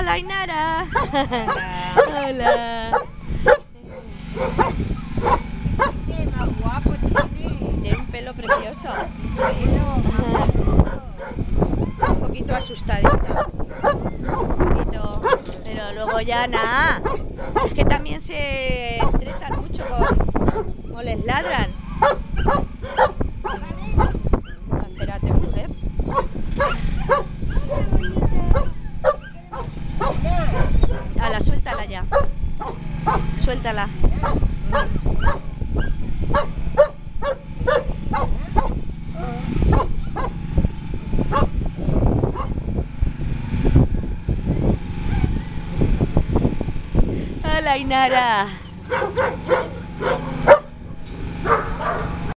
Hola, Inara. Hola. Qué más guapo tiene. Tiene un pelo precioso. Un poquito asustadiza. Un poquito. Pero luego ya nada. Es que también se estresan mucho con, o les ladran. Ala, suéltala ya. Suéltala. Hola, Inara.